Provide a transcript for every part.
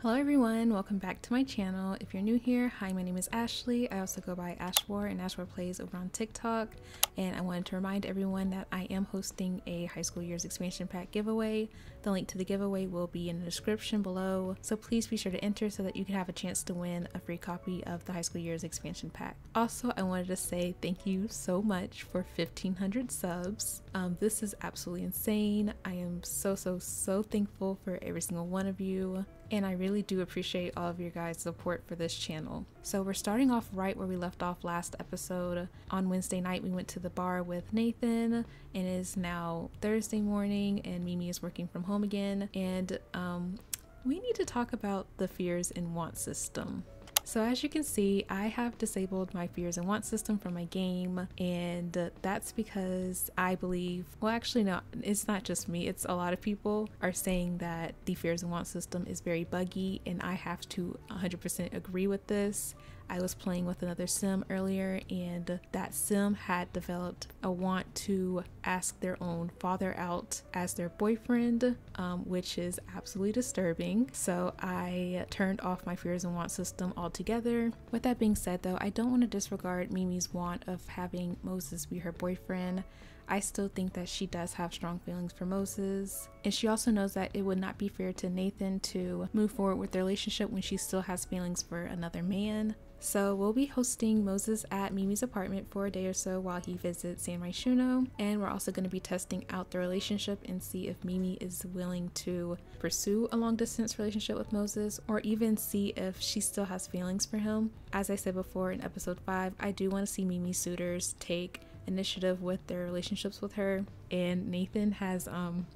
Hello everyone, welcome back to my channel. If you're new here, hi, my name is Ashley. I also go by Ashwar and Ashwar Plays over on TikTok. And I wanted to remind everyone that I am hosting a High School Years Expansion Pack giveaway. The link to the giveaway will be in the description below. So please be sure to enter so that you can have a chance to win a free copy of the High School Years Expansion Pack. Also, I wanted to say thank you so much for 1500 subs. Um, this is absolutely insane. I am so, so, so thankful for every single one of you and I really do appreciate all of your guys' support for this channel. So we're starting off right where we left off last episode. On Wednesday night we went to the bar with Nathan and it is now Thursday morning and Mimi is working from home again and um, we need to talk about the fears and want system. So as you can see, I have disabled my fears and wants system from my game and that's because I believe, well actually no, it's not just me, it's a lot of people are saying that the fears and wants system is very buggy and I have to 100% agree with this. I was playing with another sim earlier, and that sim had developed a want to ask their own father out as their boyfriend, um, which is absolutely disturbing. So I turned off my fears and want system altogether. With that being said, though, I don't want to disregard Mimi's want of having Moses be her boyfriend. I still think that she does have strong feelings for Moses. And she also knows that it would not be fair to Nathan to move forward with their relationship when she still has feelings for another man. So we'll be hosting Moses at Mimi's apartment for a day or so while he visits San Myshuno. And we're also going to be testing out the relationship and see if Mimi is willing to pursue a long distance relationship with Moses or even see if she still has feelings for him. As I said before in episode 5, I do want to see Mimi suitors take initiative with their relationships with her and Nathan has um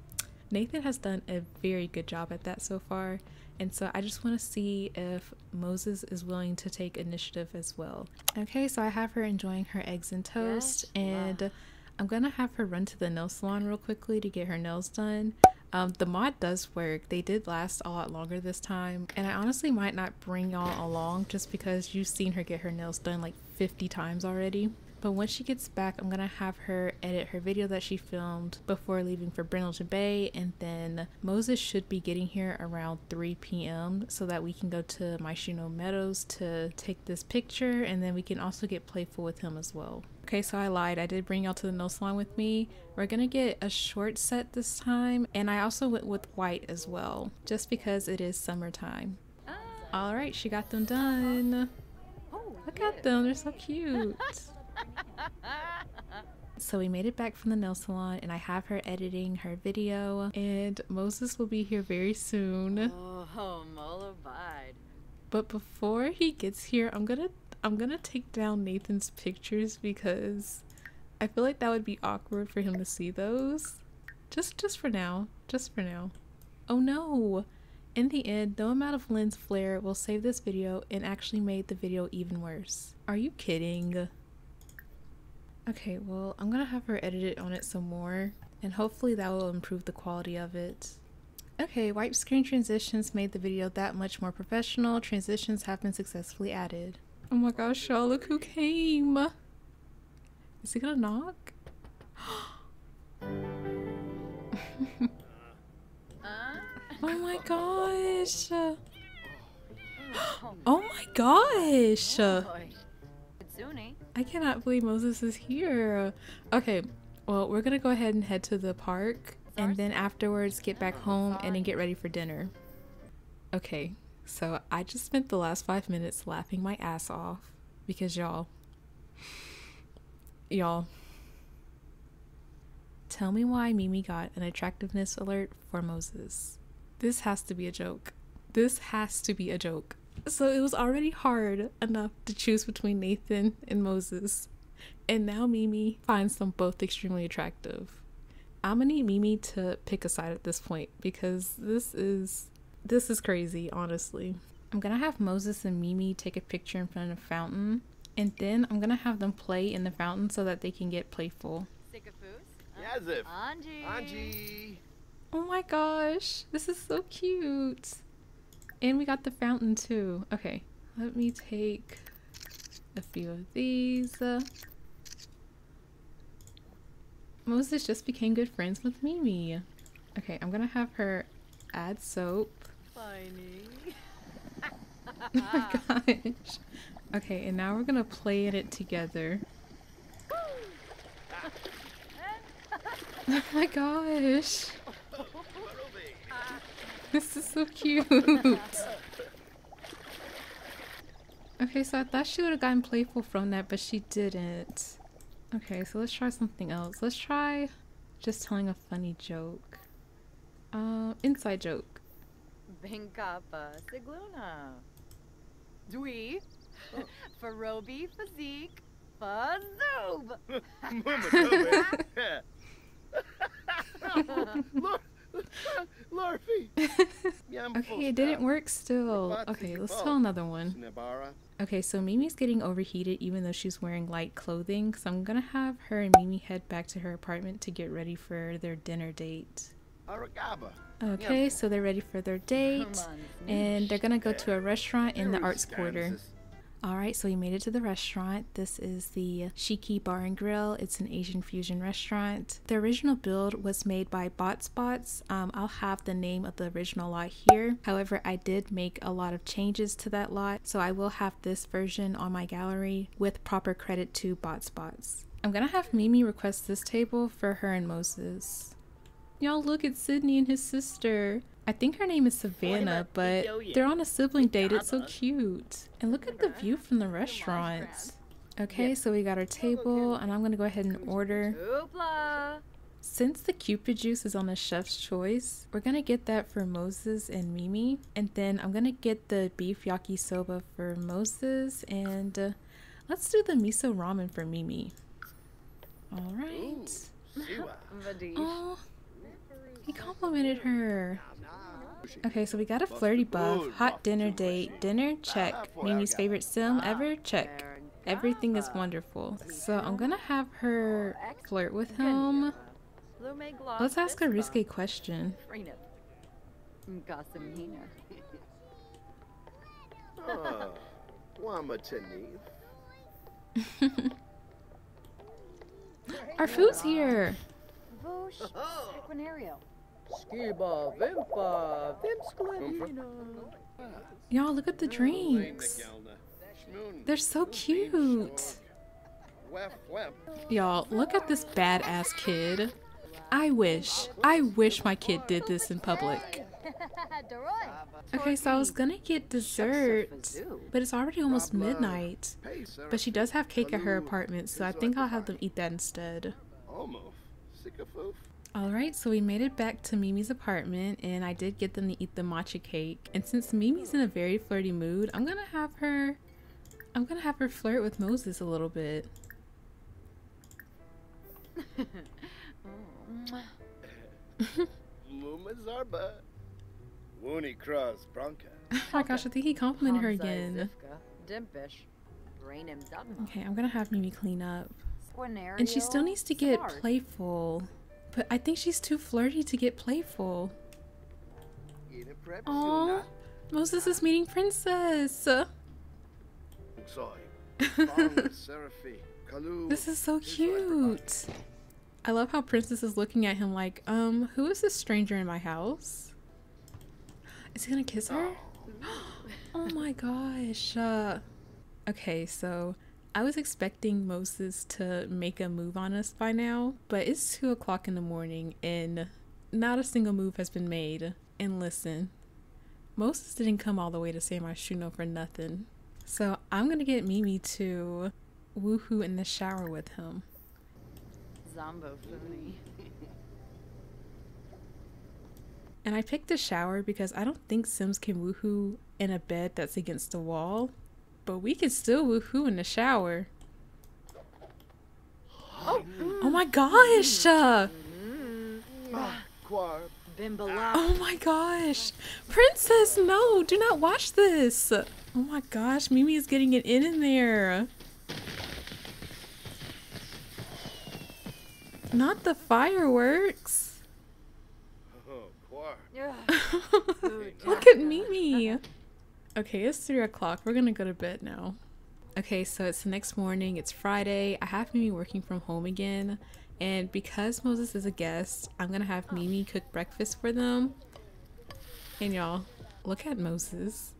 Nathan has done a very good job at that so far and so I just want to see if Moses is willing to take initiative as well. Okay, so I have her enjoying her eggs and toast, yes. and wow. I'm gonna have her run to the nail salon real quickly to get her nails done. Um, the mod does work. They did last a lot longer this time, and I honestly might not bring y'all along just because you've seen her get her nails done like 50 times already. But once she gets back, I'm gonna have her edit her video that she filmed before leaving for Brindleton Bay, and then Moses should be getting here around 3 p.m. so that we can go to Myshuno Meadows to take this picture, and then we can also get playful with him as well. Okay, so I lied. I did bring y'all to the nail salon with me. We're gonna get a short set this time, and I also went with white as well, just because it is summertime. Ah. All right, she got them done. Oh, Look at them, they're so cute. so we made it back from the nail salon and I have her editing her video and Moses will be here very soon. Oh, mollified. But before he gets here, I'm gonna I'm gonna take down Nathan's pictures because I feel like that would be awkward for him to see those. Just just for now. Just for now. Oh no! In the end, no amount of lens flare will save this video and actually made the video even worse. Are you kidding? Okay, well, I'm gonna have her edit it on it some more, and hopefully that will improve the quality of it. Okay, wipe screen transitions made the video that much more professional. Transitions have been successfully added. Oh my gosh, y'all, look who came! Is he gonna knock? Oh, oh my gosh! Oh my gosh! I cannot believe Moses is here. Okay, well, we're gonna go ahead and head to the park and then afterwards get back oh, home and then get ready for dinner. Okay, so I just spent the last five minutes laughing my ass off because y'all, y'all, tell me why Mimi got an attractiveness alert for Moses. This has to be a joke. This has to be a joke. So it was already hard enough to choose between Nathan and Moses. And now Mimi finds them both extremely attractive. I'm gonna need Mimi to pick a side at this point because this is this is crazy, honestly. I'm gonna have Moses and Mimi take a picture in front of a fountain, and then I'm gonna have them play in the fountain so that they can get playful. Yazif. Anji. Anji. Oh my gosh, this is so cute. And we got the fountain too. Okay, let me take a few of these. Uh, Moses just became good friends with Mimi. Okay, I'm gonna have her add soap. Oh my gosh. Okay, and now we're gonna play in it together. oh my gosh. This is so cute. Okay, so I thought she would have gotten playful from that, but she didn't. Okay, so let's try something else. Let's try just telling a funny joke. Uh, inside joke. Binkapa Sigluna. Dwee. Farobi Physique. Fazoob. Larfy. okay, it didn't work still. Okay, let's tell another one. Okay, so Mimi's getting overheated even though she's wearing light clothing, so I'm gonna have her and Mimi head back to her apartment to get ready for their dinner date. Okay, so they're ready for their date, and they're gonna go to a restaurant in the arts quarter. Alright, so we made it to the restaurant. This is the Shiki Bar and Grill. It's an Asian fusion restaurant. The original build was made by BotSpots. Um, I'll have the name of the original lot here. However, I did make a lot of changes to that lot, so I will have this version on my gallery with proper credit to BotSpots. I'm gonna have Mimi request this table for her and Moses. Y'all look at Sydney and his sister. I think her name is Savannah, but they're on a sibling date. It's so cute. And look at the view from the restaurant. Okay, so we got our table, and I'm going to go ahead and order. Since the Cupid juice is on the chef's choice, we're going to get that for Moses and Mimi. And then I'm going to get the beef yakisoba for Moses. And uh, let's do the miso ramen for Mimi. All right. Oh, he complimented her. Okay, so we got a flirty buff, hot dinner date, dinner, check, Mimi's favorite sim ever, check. Everything is wonderful. So I'm gonna have her flirt with him. Let's ask a risque question. Our food's here. Skiba, Vimpa, Y'all, look at the drinks. They're so cute. Y'all, look at this badass kid. I wish, I wish my kid did this in public. Okay, so I was gonna get dessert, but it's already almost midnight. But she does have cake at her apartment, so I think I'll have them eat that instead. Alright, so we made it back to Mimi's apartment and I did get them to eat the matcha cake. And since Mimi's in a very flirty mood, I'm gonna have her I'm gonna have her flirt with Moses a little bit. Oh my gosh, I think he complimented her again. Okay, I'm gonna have Mimi clean up. And she still needs to get playful. But I think she's too flirty to get playful. Oh, Moses is meeting Princess. this is so cute. I love how Princess is looking at him like, um, who is this stranger in my house? Is he gonna kiss her? oh my gosh. Uh, okay, so I was expecting Moses to make a move on us by now, but it's 2 o'clock in the morning and not a single move has been made. And listen, Moses didn't come all the way to San Myshuno for nothing. So I'm gonna get Mimi to woohoo in the shower with him. Zombo funny. And I picked a shower because I don't think Sims can woohoo in a bed that's against the wall. But we can still woohoo in the shower. Oh, oh my gosh! Uh, oh my gosh! Princess, no! Do not watch this! Oh my gosh, Mimi is getting it in in there. Not the fireworks. Look at Mimi. Okay, it's 3 o'clock. We're gonna go to bed now. Okay, so it's the next morning. It's Friday. I have Mimi working from home again. And because Moses is a guest, I'm gonna have Mimi cook breakfast for them. And y'all, look at Moses.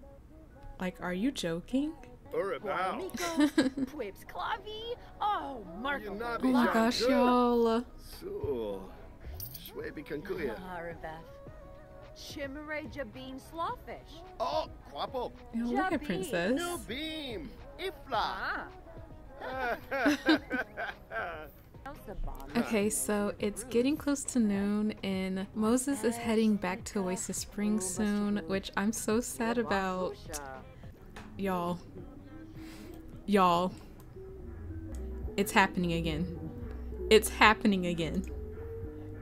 Like, are you joking? Urabao. Pwibs Clavi. Oh, Oh my gosh, y'all. Chimere Jabeen Slawfish. Oh, Quapo. Yo, look at Jabby. Princess. New beam. Ifla. Ah. Okay, so it's getting close to noon, and Moses is heading back to Oasis Springs soon, which I'm so sad about. Y'all. Y'all. It's happening again. It's happening again.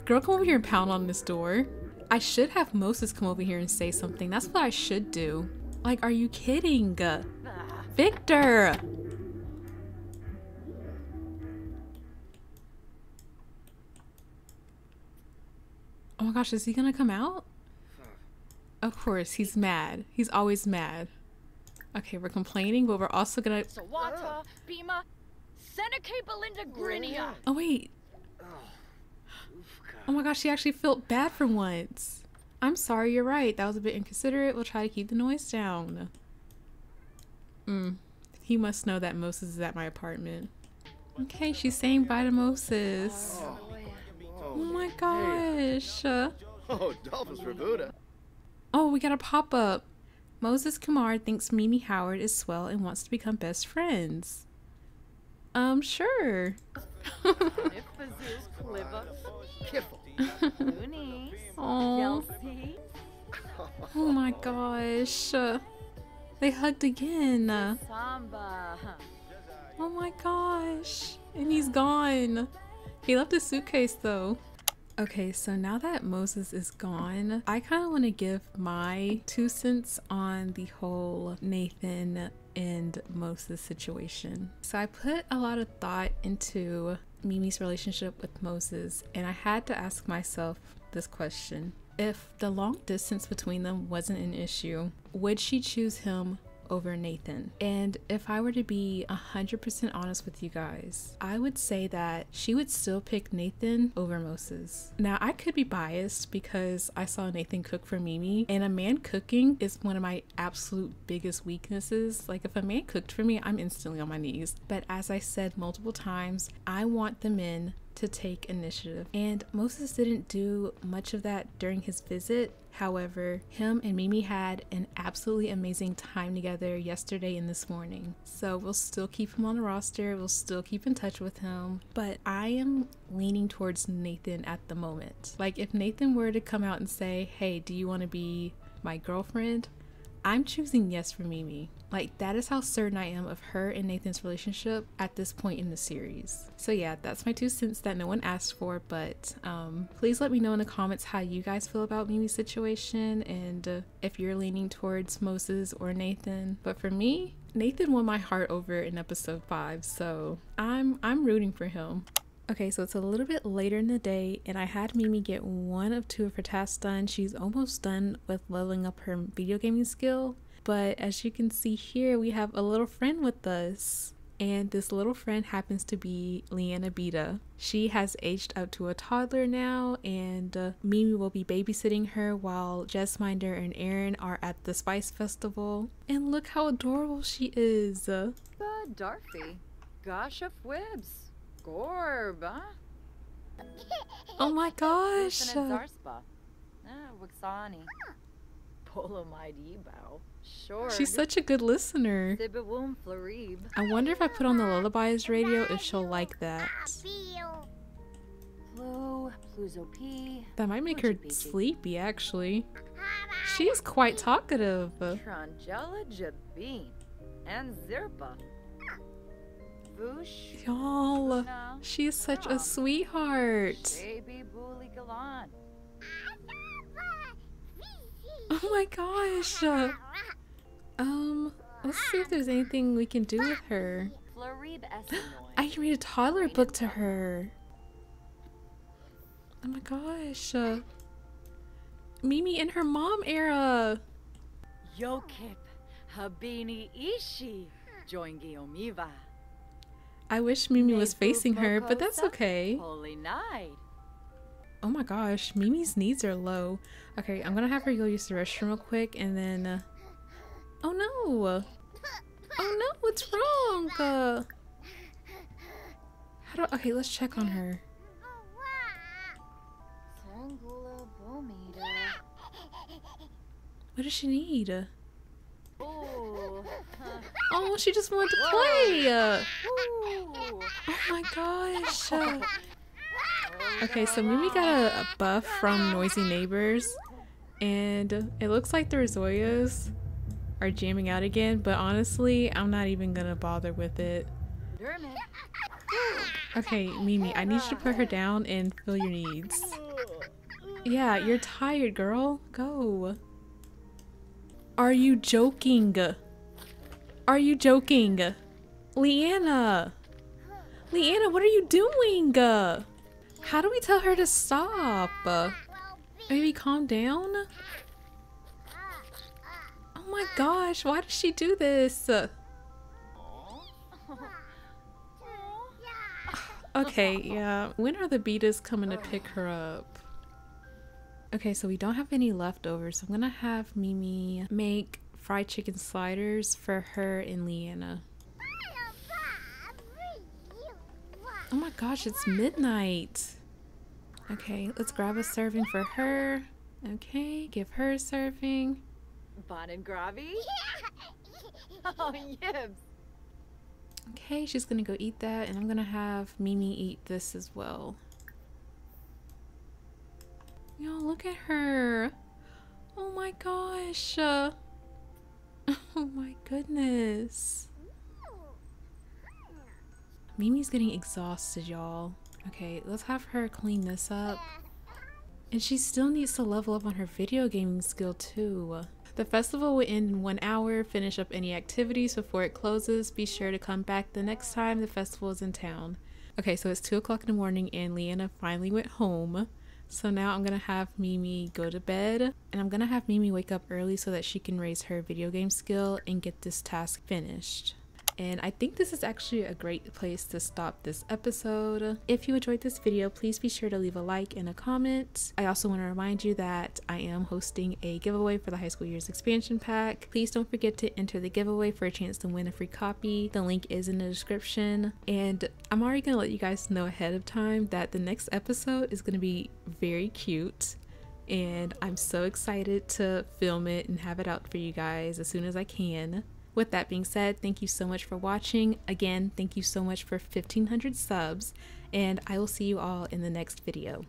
Girl, come over here and pound on this door. I should have Moses come over here and say something. That's what I should do. Like, are you kidding? Victor! Oh my gosh, is he gonna come out? Of course, he's mad. He's always mad. Okay, we're complaining, but we're also gonna. Sawata, Bima, Seneca Belinda Grinia. Oh, wait. Oh my gosh, she actually felt bad for once. I'm sorry, you're right. That was a bit inconsiderate. We'll try to keep the noise down. Mm. He must know that Moses is at my apartment. Okay, she's saying bye to Moses. Oh my gosh. Oh, Dolphus for Buddha. Oh, we got a pop up. Moses Kumar thinks Mimi Howard is swell and wants to become best friends. Um, sure. Ifazoo, Cliva, Kiffle. Loonies, Oh, oh my gosh. They hugged again. Oh my gosh. And he's gone. He left his suitcase though. Okay, so now that Moses is gone, I kind of want to give my two cents on the whole Nathan and Moses situation. So I put a lot of thought into Mimi's relationship with Moses, and I had to ask myself this question. If the long distance between them wasn't an issue, would she choose him over Nathan. And if I were to be 100% honest with you guys, I would say that she would still pick Nathan over Moses. Now, I could be biased because I saw Nathan cook for Mimi, and a man cooking is one of my absolute biggest weaknesses. Like, if a man cooked for me, I'm instantly on my knees. But as I said multiple times, I want the men to take initiative. And Moses didn't do much of that during his visit. However, him and Mimi had an absolutely amazing time together yesterday and this morning. So we'll still keep him on the roster, we'll still keep in touch with him. But I am leaning towards Nathan at the moment. Like, if Nathan were to come out and say, Hey, do you want to be my girlfriend? I'm choosing yes for Mimi. Like, that is how certain I am of her and Nathan's relationship at this point in the series. So, yeah, that's my two cents that no one asked for, but um, please let me know in the comments how you guys feel about Mimi's situation and uh, if you're leaning towards Moses or Nathan. But for me, Nathan won my heart over in episode 5, so I'm I'm rooting for him. Okay, so it's a little bit later in the day, and I had Mimi get one of two of her tasks done. She's almost done with leveling up her video gaming skill. But as you can see here, we have a little friend with us. And this little friend happens to be Leanna Bheeda. She has aged up to a toddler now, and uh, Mimi will be babysitting her while Jessminder and Aaron are at the Spice Festival. And look how adorable she is. The Darfy. Gosh of Wibs. Gorb, huh? Oh my gosh. Zarspa. Wixani. Polo Bow. Sure. She's such a good listener. I wonder if I put on the lullabies radio if she'll like that. Flu, Pluzo P. That might make her sleepy, actually. She's quite talkative. Trangella Jabeen. And Zirpa. Voosh. Y'all, Luna, she is such a sweetheart. Baby Bully Galan. Oh my gosh. Uh, Um, let's see if there's anything we can do with her. I can read a toddler book to her. Oh my gosh. Uh, Mimi in her mom era. Yokip. Habini Ishi. Joingi Omiva. I wish Mimi was facing her, but that's okay. Holy Night. Oh my gosh, Mimi's needs are low. Okay, I'm gonna have her go use the restroom real quick and then. Uh... no! Oh no, what's wrong? Uh, how do, okay, let's check on her. What does she need? Oh, she just wanted to play. Oh my gosh. Okay, so Mimi got a, a buff from Noisy Neighbors, and it looks like the Rozoyas are jamming out again, but honestly, I'm not even gonna bother with it. Okay, Mimi, I need you to put her down and fill your needs. Yeah, you're tired, girl. Go. Are you joking? Are you joking? Leanna! Leanna, what are you doing? How do we tell her to stop? Maybe calm down? My gosh, why does she do this? Okay, yeah. When are the Bheedas coming to pick her up? Okay, so we don't have any leftovers. So I'm gonna have Mimi make fried chicken sliders for her and Leanna. Oh my gosh, it's midnight. Okay, let's grab a serving for her. Okay, give her a serving. Bon and Gravy. Oh, yibs. Okay, she's gonna go eat that, and I'm gonna have Mimi eat this as well. Yo, look at her. Oh my gosh. Uh, oh my goodness. Mimi's getting exhausted, y'all. Okay, let's have her clean this up. And she still needs to level up on her video gaming skill too. The festival will end in one hour. Finish up any activities before it closes. Be sure to come back the next time the festival is in town. Okay, so it's 2 o'clock in the morning and Leanna finally went home. So now I'm gonna have Mimi go to bed and I'm gonna have Mimi wake up early so that she can raise her video game skill and get this task finished. And I think this is actually a great place to stop this episode. If you enjoyed this video, please be sure to leave a like and a comment. I also want to remind you that I am hosting a giveaway for the High School Years expansion pack. Please don't forget to enter the giveaway for a chance to win a free copy. The link is in the description. And I'm already going to let you guys know ahead of time that the next episode is going to be very cute and I'm so excited to film it and have it out for you guys as soon as I can. With that being said, thank you so much for watching. Again, thank you so much for 1500 subs, and I will see you all in the next video.